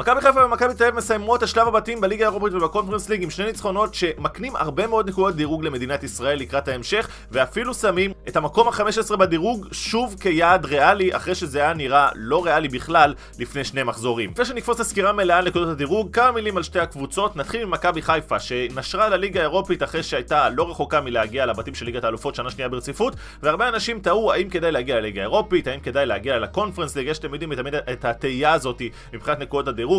מכבי חיפה ומכבי תל אביב מסיימות את שלב הבתים בליגה האירופית ובקונפרנס ליג עם שני ניצחונות שמקנים הרבה מאוד נקודות דירוג למדינת ישראל לקראת ההמשך ואפילו שמים את המקום ה-15 בדירוג שוב כיעד ריאלי אחרי שזה היה נראה לא ריאלי בכלל לפני שני מחזורים. לפני שנקפוץ לסקירה מלאה על נקודות הדירוג, כמה מילים על שתי הקבוצות. נתחיל עם מכבי חיפה שנשרה לליגה האירופית אחרי שהייתה לא רחוקה מלהגיע לבתים של ליגת האלופות שנה שנייה ברציפות והרבה אנשים תהו האם כדאי להגיע לליגה האירופית, האם כדאי להגיע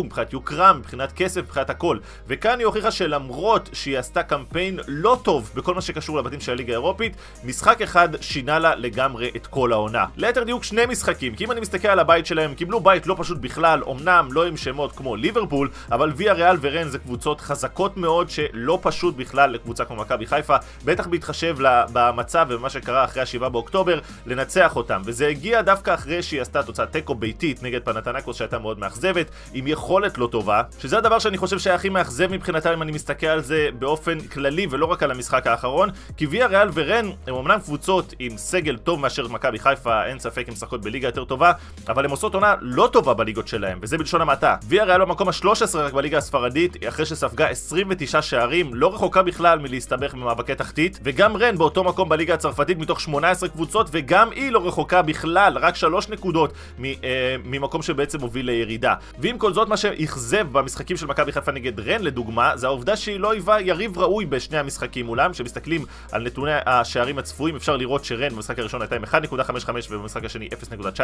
מבחינת יוקרה, מבחינת כסף, מבחינת הכל. וכאן היא הוכיחה שלמרות שהיא עשתה קמפיין לא טוב בכל מה שקשור לבתים של הליגה האירופית, משחק אחד שינה לה לגמרי את כל העונה. ליתר דיוק שני משחקים, כי אם אני מסתכל על הבית שלהם, הם קיבלו בית לא פשוט בכלל, אמנם לא עם שמות כמו ליברפול, אבל ויה ריאל ורן זה קבוצות חזקות מאוד שלא פשוט בכלל לקבוצה כמו מכבי חיפה, בטח בהתחשב במצב ובמה שקרה אחרי ה-7 באוקטובר, לנצח אותם. וזה הגיע דווקא אחרי שהיא עשתה תוצאת תיקו ביתית נגד פנתנקוס שהייתה מאוד מאכזבת, עם יכולת לא טובה, שזה הדבר שאני חושב שהיה הכי מאכזב מבחינתם אם אני מסתכל על זה באופן כללי ולא רק על המשחק האחרון, כי ויה ריאל ורן הם אמנם קבוצות עם סגל טוב מאשר מכבי חיפה, אין ספק הם משחקות בליגה יותר טובה, אבל הם עושות עונה לא טובה בליגות שלהם, וזה בלשון המעטה. ויה ריאל במקום ה-13 רק בליגה הספרדית, אחרי שספגה 29 שערים, לא רחוקה בכלל מלהסתבך במאבקי תחתית, וגם רן באותו מקום בליגה הצרפתית מתוך 18 קבוצות, וגם היא לא רחוקה בכלל, רק 3 נקודות אה, ממקום שבעצם מוביל לירידה. ועם כל זאת, מה שאכזב במשחקים של מכבי חיפה נגד רן לדוגמה, זה העובדה שהיא לא היווה יריב ראוי בשני המשחקים מולם, כשמסתכלים על נתוני השערים הצפויים, אפשר לראות שרן במשחק הראשון הייתה עם 1.55 ובמשחק השני 0.19,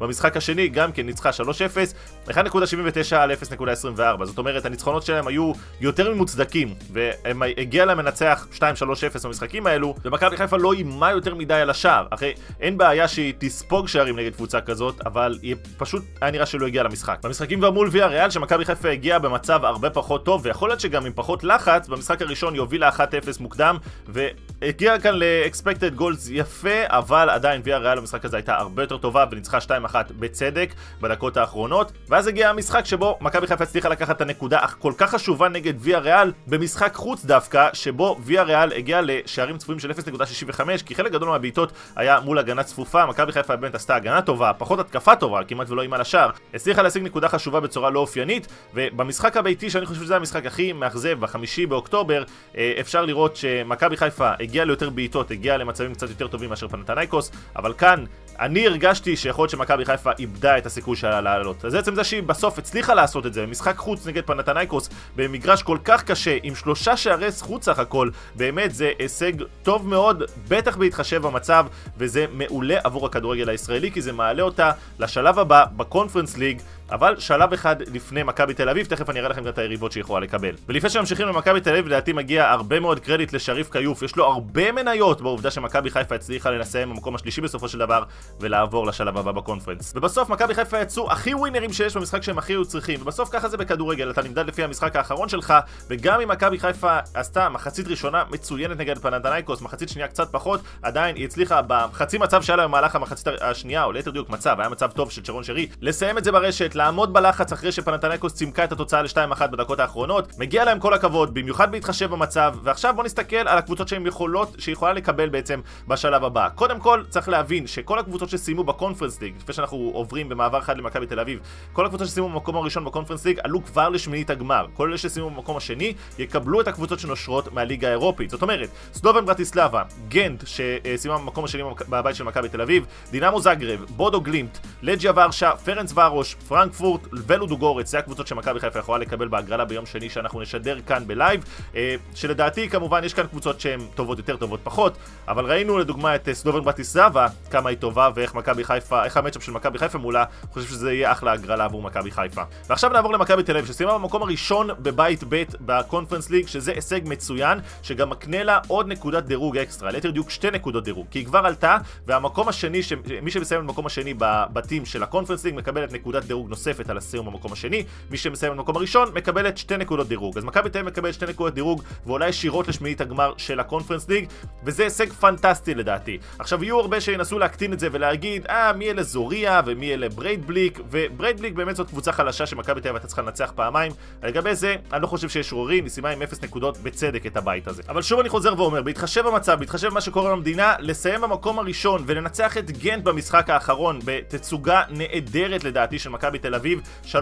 במשחק השני גם כן ניצחה 3-0, 1.79 על 0.24, זאת אומרת הניצחונות שלהם היו יותר ממוצדקים, והם הגיע להם מנצח 2-3-0 במשחקים האלו, ומכבי חיפה לא אימה יותר מדי על השער, אחרי אין בעיה שהיא תספוג שערים נגד קבוצה כזאת, אבל היא פשוט היה נראה שלא הגיעה למשחק. במשחקים כבר מול ויה ריאל שמכבי חיפה הגיעה במצב הרבה פחות טוב, ויכול להיות שגם עם פחות לחץ, במשחק הראשון היא הובילה 1-0 מוקדם, והגיעה כאן ל-expected goals יפה, אבל עדיין ויה ריאל במשחק הזה הייתה הרבה יותר טובה, וניצחה 2-1 בצדק בדקות האחרונות, ואז הגיע המשחק שבו מכבי חיפה הצליחה לקחת את הנקודה כל כך חשובה נגד ויה ריאל, במשחק חוץ דווקא, שבו ויה ריאל הגיעה לשערים צפויים של 0.65, כי חלק גדול מהבעיטות היה מול הגנה צפופה, מכבי חיפה באמת עשתה הגנה טובה, פחות התקפה טובה, כמעט ולא אימה לשער, הצליחה להשיג נקודה חשובה בצורה לא אופיינית, ובמשחק הביתי, שאני חושב שזה המשחק הכי מאכזב, הגיעה ליותר בעיטות, הגיעה למצבים קצת יותר טובים מאשר פנתנייקוס, אבל כאן אני הרגשתי שיכול להיות שמכבי חיפה איבדה את הסיכוי שלה לעלות. אז עצם זה שהיא בסוף הצליחה לעשות את זה, משחק חוץ נגד פנתנייקוס, במגרש כל כך קשה, עם שלושה שערי זכות סך הכל, באמת זה הישג טוב מאוד, בטח בהתחשב במצב, וזה מעולה עבור הכדורגל הישראלי, כי זה מעלה אותה לשלב הבא בקונפרנס ליג. אבל שלב אחד לפני מכבי תל אביב, תכף אני אראה לכם את היריבות שהיא יכולה לקבל. ולפני שממשיכים למכבי תל אביב, לדעתי מגיע הרבה מאוד קרדיט לשריף כיוף, יש לו הרבה מניות בעובדה שמכבי חיפה הצליחה לסיים במקום השלישי בסופו של דבר, ולעבור לשלב הבא בקונפרנס. ובסוף מכבי חיפה יצאו הכי ווינרים שיש במשחק שהם הכי היו צריכים, ובסוף ככה זה בכדורגל, אתה נמדד לפי המשחק האחרון שלך, וגם אם מכבי חיפה עשתה מחצית ראשונה מצוינת נגד פנאתינייקוס, מחצית שנייה קצת פחות, עדיין היא הצליחה בחצי מצב שהיה לה במהלך המחצית השנייה, או ליתר דיוק מצב, היה מצב טוב של שרון שרי, לסיים את זה ברשת, לעמוד בלחץ אחרי שפנאתינייקוס צימקה את התוצאה ל-2-1 בדקות האחרונות. מגיע להם כל הכבוד, במיוחד בהתחשב במצב, ועכשיו בוא נסתכל על הקבוצות שהן יכולות, שיכולה לקבל בעצם בשלב הבא. קודם כל, צריך להבין שכל הקבוצות שסיימו בקונפרנס ליג, לפני שאנחנו עוברים במעבר חד למכבי תל אביב, כל הקבוצות שסיימו במקום הראשון בקונפרנס ליג עלו כבר לשמינית הגמר. כל אלה שסיימו במקום השני יקבלו את הקבוצות שנושרות מהליגה האירופית. זאת אומרת, סלובן ברטיסלבה, גנט שסיימה במקום השני בבית של מכבי תל אביב, דינמו זגרב, בודו גלימט, לגיה ורשה, פרנצווארוש, פרנקפורט, ולודוגורץ, זה הקבוצות שמכבי חיפה יכולה לקבל בהגרלה ביום שני שאנחנו נשדר כאן בלייב, אה, שלדעתי כמובן יש כאן קבוצות שהן טובות יותר, טובות פחות, אבל ראינו לדוגמה את אה, סדובן ברטיסלבה, כמה היא טובה ואיך מכבי חיפה, איך המצ'אפ של מכבי חיפה מולה, חושב שזה יהיה אחלה הגרלה עבור מכבי חיפה. ועכשיו נעבור למכבי תל אביב, שסיימה במקום הראשון בבית ב' בקונפרנס ליג, שזה הישג מצוין, שגם מקנה לה עוד נקודת דירוג אקסטרה, ליתר דיוק שתי נקודות דירוג, כי היא כבר עלתה, והמקום השני, ש... מי שמסיים במקום השני בבתים של הקונפרנס ליג מקבלת נקודת דירוג נוספת על הסיום במקום השני, מי שמסיים במקום הראשון מקבלת שתי נקודות דירוג. אז מכבי תל אביב מקבלת שתי נקודות דירוג ועולה ישירות לשמינית הגמר של הקונפרנס ליג, וזה הישג פנטסטי לדעתי. עכשיו יהיו הרבה שינסו להקטין את זה ולהגיד, אה, מי אלה זוריה ומי אלה בריידבליק, ובריידבליק באמת זאת קבוצה חלשה שמכבי תל אביב הייתה צריכה לנצח פעמיים. לגבי זה, אני לא חושב שיש עוררין, היא סיימה עם 0 נקודות בצדק את הבית הזה. אבל שוב אני חוזר ואומר, בהתחשב במצב, בהתחשב במה שקורה במדינה, לסיים במקום הראשון ולנצח את גנט במשחק האחרון בתצוגה נהדרת לדעתי של מכבי תל אביב, 3-1,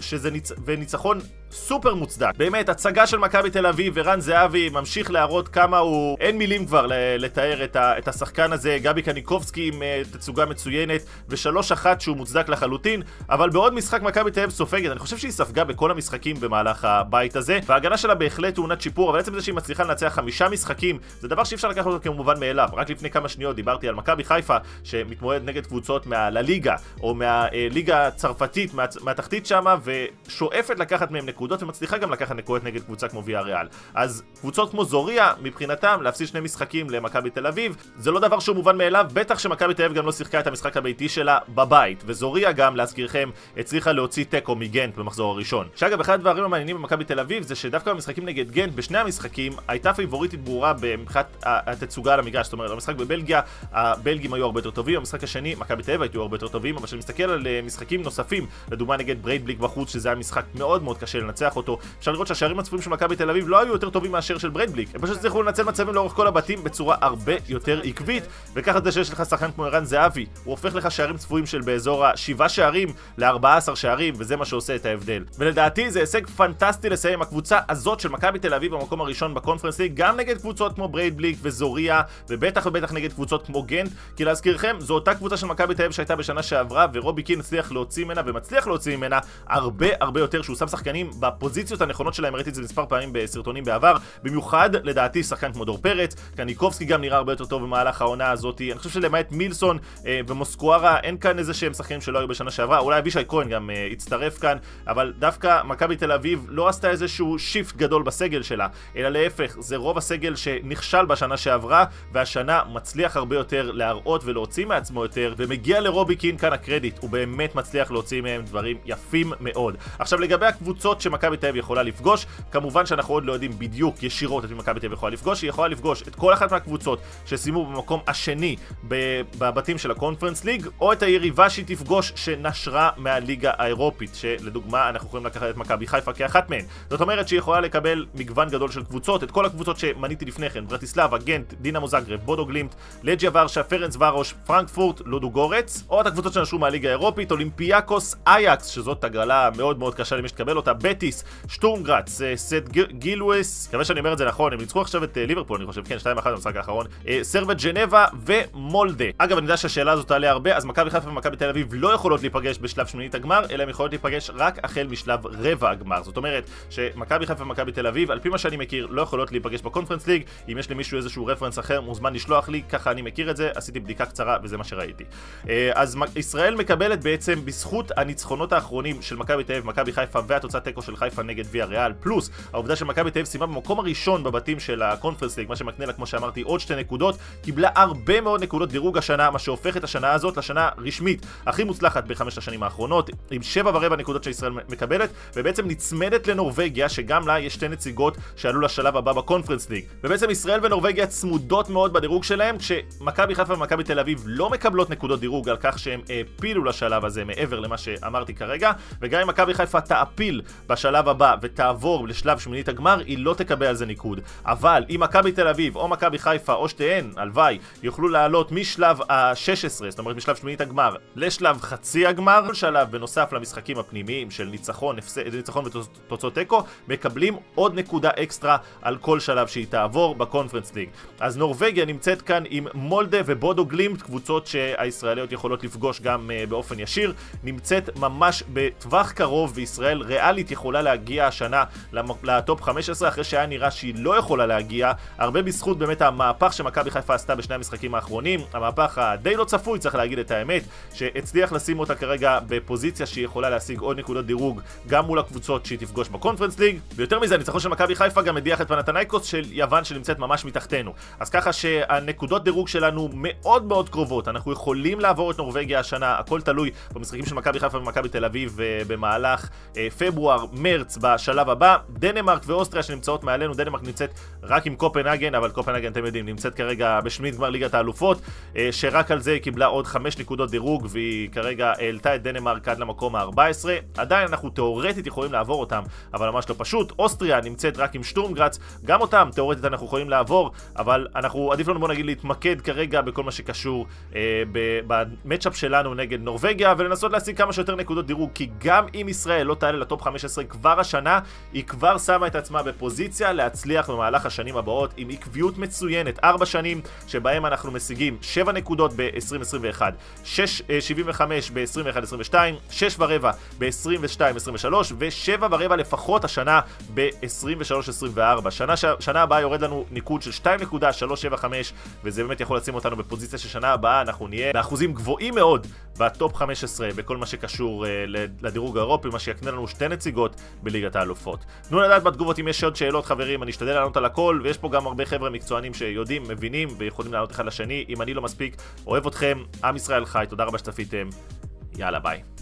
שזה ניצ... וניצחון סופר מוצדק. באמת, הצגה של מכבי תל אביב ורן זהבי ממשיך להראות כמה הוא... אין מילים כבר לתאר את, ה... את השחקן הזה, גבי קניקובסקי עם uh, תצוגה מצוינת, ושלוש אחת שהוא מוצדק לחלוטין, אבל בעוד משחק מכבי תל אביב סופגת, אני חושב שהיא ספגה בכל המשחקים במהלך הבית הזה, וההגנה שלה בהחלט טעונת שיפור, אבל עצם זה שהיא מצליחה לנצח חמישה משחקים, זה דבר שאי אפשר לקחת אותו כמובן מאליו. רק לפני כמה שניות דיברתי על מכבי חיפה, שמתמודד נגד קבוצות מהלליגה, או מהליגה הצרפתית, מה... מהתחתית שמה, ושואפת לקחת מהם נקודות ומצליחה גם לקחת נקודות נגד קבוצה כמו ויה ריאל. אז קבוצות כמו זוריה, מבחינתם, להפסיד שני משחקים למכבי תל אביב, זה לא דבר שהוא מובן מאליו, בטח שמכבי תל אביב גם לא שיחקה את המשחק הביתי שלה בבית. וזוריה גם, להזכירכם, הצליחה להוציא תיקו מגנט במחזור הראשון. שאגב, אחד הדברים המעניינים במכבי תל אביב זה שדווקא במשחקים נגד גנט, בשני המשחקים, הייתה פייבוריטית ברורה מבחינת התצוגה על המגרש. זאת אומרת, במשחק בבלגיה, הבלגים היו הרבה יותר טובים, במשחק השני, מכבי תל אביב היו הרבה יותר טובים, אבל כשאני מסתכל על אה, משחקים נוספים, לדוגמה נגד בריידבליק בחוץ, שזה היה משחק מאוד מאוד קשה לנצח אותו, אפשר לראות שהשערים הצפויים של מכבי תל אביב לא היו יותר טובים מאשר של בריידבליק. הם פשוט הצליחו לנצל מצבים לאורך כל הבתים בצורה הרבה יותר עקבית, וככה זה שיש לך שחקן כמו ערן זהבי, הוא הופך לך שערים צפויים של באזור ה-7 שערים ל-14 שערים, וזה מה שעושה את ההבדל. ולדעתי זה הישג פנטסטי לסיים הקבוצה הזאת של מכבי תל אביב במקום הראשון בקונפרנס ליג, גם נגד קבוצות כמו בריידבליק וזוריה, ובטח ובטח נגד קבוצות כמו גנט, כי להזכירכם, זו אותה קבוצה של מכבי תל אביב שהייתה בשנה שעברה, ורובי קין הצליח להוציא ממנה ומצליח להוציא ממנה הרבה הרבה יותר, שהוא שם שחקנים בפוזיציות הנכונות שלהם, ראיתי את זה מספר פעמים בסרטונים בעבר, במיוחד לדעתי שחקן כמו דור פרץ, קניקובסקי גם נראה הרבה יותר טוב במהלך העונה הזאת, אני חושב שלמעט מילסון אה, ומוסקוארה אין כאן איזה שהם שחקנים שלא היו בשנה שעברה, אולי אבישי כהן גם אה, הצטרף כאן, אבל דווקא מכבי תל אביב לא עשתה איזשהו shift גדול בסגל שלה, אלא להפך, זה רוב הסגל שנכשל בשנה שעברה, והשנה מצליח הרבה יותר להראות ולהוציא מעצמו יותר, ומגיע לרובי קין כאן הקרדיט, הוא באמת מצליח להוציא מהם דברים יפים מאוד. עכשיו לגבי הקבוצות שמכבי תל אביב יכולה לפגוש, כמובן שאנחנו עוד לא יודעים בדיוק ישירות את מי מכבי תל אביב יכולה לפגוש, היא יכולה לפגוש את כל אחת מהקבוצות שסיימו במקום השני בבתים של הקונפרנס ליג, או את היריבה שהיא תפגוש שנשרה מהליגה האירופית, שלדוגמה אנחנו יכולים לקחת את מכבי חיפה כאחת מהן. זאת אומרת שהיא יכולה לקבל מגוון גדול של קבוצות, את כל הקבוצות שמניתי לפני כן, ברטיסלבה, גנט, דינמו זגרב, בודו גלימט, לג'יה ורשה, פרנצווארוש, פרנקפורט, לודוגורץ, או את הקבוצות שנשרו מהליגה האירופית, אולימפיאקוס, אייקס, שזאת הגרלה מאוד מאוד קשה למי שתקבל אותה, בטיס, שטורם גראץ, אה, סן ז'ילואז, מקווה שאני אומר את זה נכון, הם ניצחו עכשיו את אה, ליברפול, אני חושב, כן, 2-1 במשחק האחרון, אה, סרווט ג'נבה ומולדה. אגב, אני יודע שהשאלה הזאת תעלה הרבה, אז מכבי חיפה ומכבי תל אביב לא יכולות להיפגש בשלב שמינית הגמר, אלא הן יכולות להיפגש רק החל משלב רבע הגמר. זאת אומרת, שמכבי חיפה ומכבי תל אביב, על פי מה שאני מכיר, לא יכולות להיפגש בקונפרנס ליג. אם יש למישהו איזשהו רפרנס אחר, מוזמן לשלוח לי, ככה אני מכיר את זה, עשיתי בדיקה קצרה וזה מה שראיתי. אז ישראל מקבלת בעצם בזכות הניצחונות האחרונים של מכבי תל אביב, מכבי חיפה והתוצאת תיקו של חיפה נגד ויה ריאל, פלוס העובדה שמכבי תל אביב סיימה במקום הראשון בבתים של הקונפרנס ליג, מה שמקנה לה, כמו שאמרתי, עוד שתי נקודות, קיבלה הרבה מאוד נקודות דירוג השנה, מה שהופך את השנה הזאת לשנה רשמית הכי מוצלחת בחמש השנים האחרונות, עם שבע ורבע נקודות שישראל מקבלת, ובעצם נצמדת לנורבגיה, שגם לה יש שתי נציגות שעלו לשלב הבא בקונפרנס ליג. ובעצם ישראל ונורבגיה צמודות מאוד בדירוג שלהם, כשמכבי חיפה ומכבי תל אביב לא מקבלות נקודות דירוג על כך שהם העפילו לשלב הזה מעבר למה שאמרתי כרגע, וגם אם מכבי חיפה תעפיל בשלב הבא ותעבור לשלב שמינית הגמר, היא לא תקבל על זה ניקוד. אבל אם מכבי תל אביב או מכבי חיפה או שתיהן, הלוואי, יוכלו לעלות משלב ה-16, זאת אומרת משלב שמינית הגמר, לשלב חצי הגמר, כל שלב בנוסף למשחקים הפנימיים של ניצחון, הפסד, ניצחון ותוצאות תיקו, מקבלים עוד נקודה אקסטרה על כל שלב שהיא תעבור בקונפרנס ליג. אז נורבגיה נמצאת כאן עם מולדה ובודו גלימט, קבוצות שהישראליות יכולות לפגוש גם uh, באופן ישיר, נמצאת ממש בטווח קרוב, וישראל ריאלית יכולה להגיע השנה לטופ 15, אחרי שהיה נראה שהיא לא יכולה להגיע, הרבה בזכות באמת המהפך שמכבי חיפה עשתה בשני המשחקים האחרונים, המהפך הדי לא צפוי, צריך להגיד את האמת, שהצליח לשים אותה כרגע בפוזיציה שהיא יכולה להשיג עוד נקודות דירוג גם מול הקבוצות שהיא תפגוש בקונפרנס ליג, ויותר מזה, הניצחון של מכבי חיפה גם הדיח את פנתנייקוס של יוון שנמצאת ממש מתחתנו. אז ככה שהנקודות דירוג שלנו מאוד מאוד קרובות, אנחנו יכולים לעבור את נורבגיה השנה, הכל תלוי במשחקים של מכבי חיפה ומכבי תל אביב במהלך אה, פברואר, מרץ בשלב הבא. דנמרק ואוסטריה שנמצאות מעלינו, דנמרק נמצאת רק עם קופנהגן, אבל קופנהגן אתם יודעים, נמצאת כרגע בשמינית גמר ליגת האלופות, אה, שרק על זה היא קיבלה עוד 5 נקודות דירוג, והיא כרגע העלתה את דנמרק עד למקום ה-14. עדיין אנחנו תאורטית יכולים לעבור אותם, אבל ממש לא פשוט. אוסטריה נמצאת רק עם שטורמגרץ, גם אותם תאורטית אנחנו יכולים לעבור, אבל אנחנו, עדיף לנו בוא נגיד להתמקד כרגע בכל מה שקשור אה, במצ'אפ שלנו נגד נורבגיה, ולנסות להשיג כמה שיותר נקודות דירוג, כי גם אם ישראל לא תעלה לטופ 15 כבר השנה, היא כבר שמה את עצמה בפוזיציה להצליח במהלך השנים הבאות עם עקביות מצוינת. 4 שנים שבהם אנחנו משיגים 7 נקודות ב-2021, 6.75 ב-21-22, 6 ורבע ב-22-23 ו-7 ורבע לפחות השנה ב-23-24. שנה, שנה הבאה יורד לנו ניקוד של 2.375 וזה באמת יכול לשים אותנו בפוזיציה ששנה הבאה אנחנו נהיה באחוזים גבוהים מאוד בטופ 15 בכל מה שקשור uh, לדירוג האירופי, מה שיקנה לנו שתי נציגות בליגת האלופות. תנו לדעת בתגובות אם יש עוד שאלות חברים, אני אשתדל לענות על הכל ויש פה גם הרבה חבר'ה מקצוענים שיודעים, מבינים ויכולים לענות אחד לשני. אם אני לא מספיק, אוהב אתכם, עם ישראל חי, תודה רבה שצפיתם, יאללה ביי.